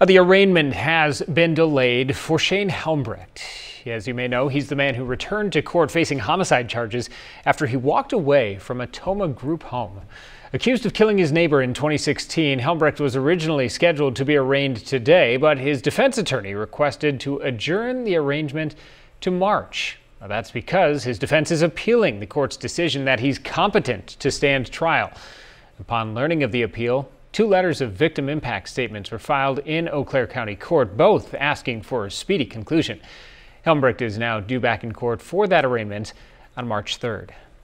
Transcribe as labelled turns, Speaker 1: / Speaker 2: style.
Speaker 1: Uh, the arraignment has been delayed for Shane Helmbrecht. As you may know, he's the man who returned to court facing homicide charges after he walked away from a Tomah group home. Accused of killing his neighbor in 2016, Helmbrecht was originally scheduled to be arraigned today, but his defense attorney requested to adjourn the arraignment to March. Now, that's because his defense is appealing the court's decision that he's competent to stand trial. Upon learning of the appeal, Two letters of victim impact statements were filed in Eau Claire County Court, both asking for a speedy conclusion. Helmbrecht is now due back in court for that arraignment on March 3rd.